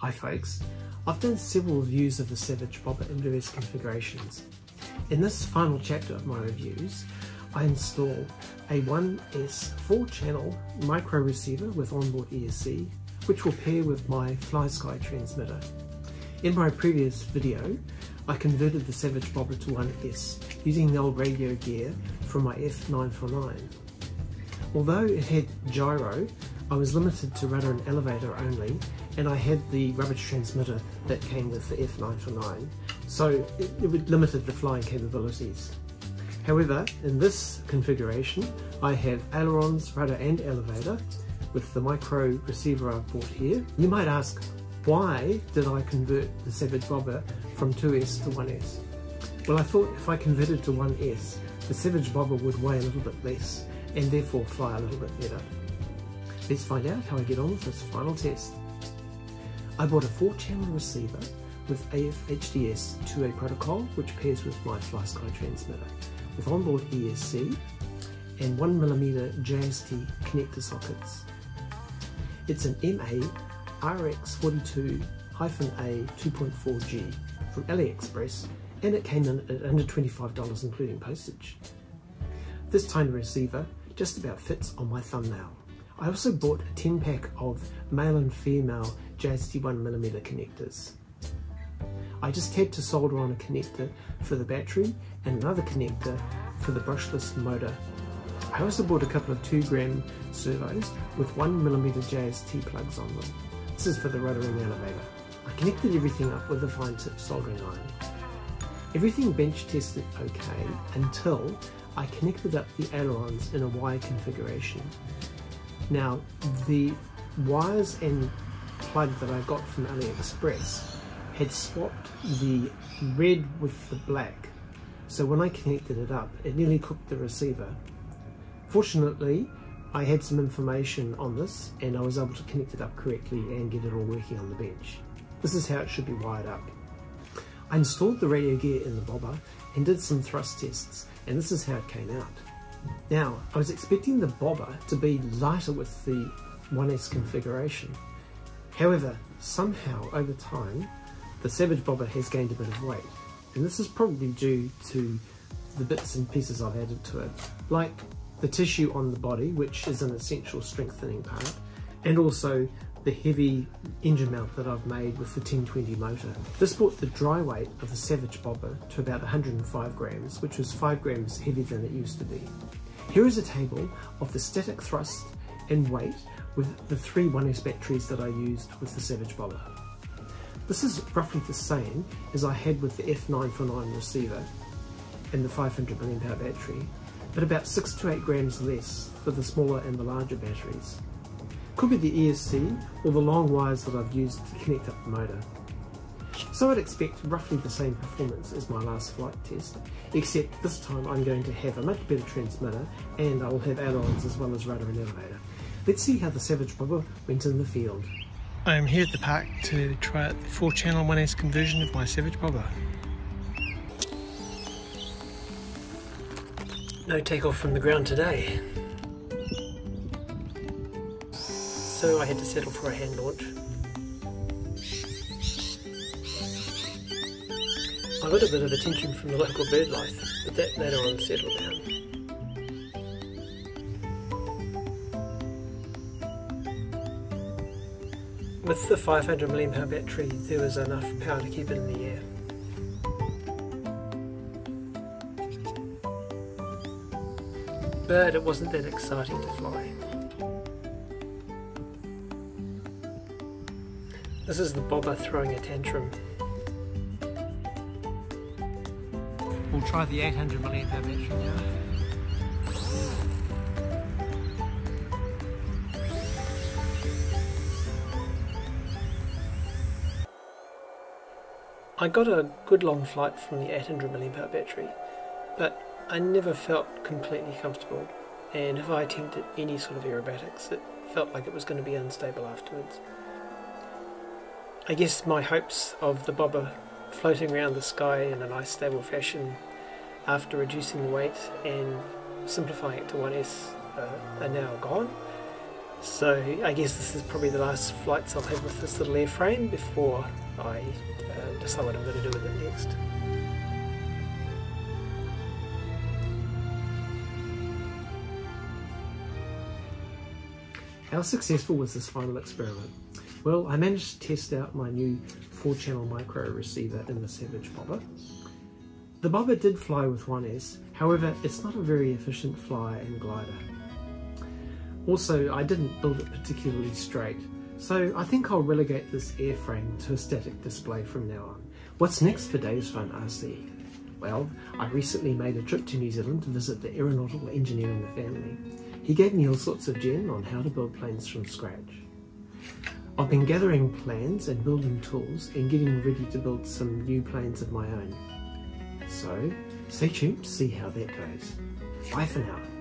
Hi folks, I've done several reviews of the Savage Bobber various configurations. In this final chapter of my reviews, I install a 1S 4 channel micro receiver with onboard ESC, which will pair with my FlySky transmitter. In my previous video, I converted the Savage Bobber to 1S using the old radio gear from my F949. Although it had gyro, I was limited to rudder and elevator only, and I had the rubbish transmitter that came with the F949, so it, it limited the flying capabilities. However, in this configuration, I have ailerons, rudder and elevator with the micro receiver I've bought here. You might ask, why did I convert the Savage Bobber from 2S to 1S? Well, I thought if I converted to 1S, the Savage Bobber would weigh a little bit less and therefore fly a little bit better. Let's find out how I get on with this final test. I bought a 4-channel receiver with AFHDS 2A protocol which pairs with my FlySky transmitter with onboard ESC and 1mm JST connector sockets. It's an MA RX42-A 2.4G from AliExpress and it came in at under $25 including postage. This tiny receiver just about fits on my thumbnail. I also bought a 10 pack of male and female JST 1mm connectors. I just had to solder on a connector for the battery and another connector for the brushless motor. I also bought a couple of 2 gram servos with 1mm JST plugs on them. This is for the rudder and the elevator. I connected everything up with a fine tip soldering iron. Everything bench tested okay until I connected up the ailerons in a Y configuration. Now the wires and plug that I got from AliExpress had swapped the red with the black so when I connected it up it nearly cooked the receiver. Fortunately I had some information on this and I was able to connect it up correctly and get it all working on the bench. This is how it should be wired up. I installed the radio gear in the bobber and did some thrust tests and this is how it came out. Now, I was expecting the bobber to be lighter with the 1S configuration. However, somehow over time, the Savage Bobber has gained a bit of weight. And this is probably due to the bits and pieces I've added to it, like the tissue on the body, which is an essential strengthening part, and also the heavy engine mount that I've made with the 1020 motor. This brought the dry weight of the Savage Bobber to about 105 grams, which was 5 grams heavier than it used to be. Here is a table of the static thrust and weight with the three 1S batteries that I used with the Savage Bobber. This is roughly the same as I had with the F949 receiver and the 500mAh battery, but about 6 to 8 grams less for the smaller and the larger batteries. Could be the ESC or the long wires that I've used to connect up the motor. So I'd expect roughly the same performance as my last flight test, except this time I'm going to have a much better transmitter and I will have ailerons as well as rudder and elevator. Let's see how the Savage Bobber went in the field. I am here at the park to try out the 4 channel 1S conversion of my Savage Bobber. No takeoff from the ground today. So I had to settle for a hand launch. I got a bit of attention from the local bird life, but that later on settled down. With the 500 mAh battery, there was enough power to keep it in the air. But it wasn't that exciting to fly. This is the bobber throwing a tantrum. We'll try the 800 mAh battery now. I got a good long flight from the 800 mAh battery, but I never felt completely comfortable, and if I attempted any sort of aerobatics, it felt like it was going to be unstable afterwards. I guess my hopes of the bobber floating around the sky in a nice stable fashion after reducing the weight and simplifying it to 1S uh, are now gone. So I guess this is probably the last flights I'll have with this little airframe before I uh, decide what I'm going to do with it next. How successful was this final experiment? Well, I managed to test out my new 4-channel micro receiver in the Savage Bobber. The Bobber did fly with 1S, however it's not a very efficient flyer and glider. Also, I didn't build it particularly straight, so I think I'll relegate this airframe to a static display from now on. What's next for Dave's Fun RC? Well, I recently made a trip to New Zealand to visit the aeronautical engineer in the family. He gave me all sorts of gen on how to build planes from scratch. I've been gathering plans and building tools and getting ready to build some new planes of my own. So, stay tuned to see how that goes. Bye for now.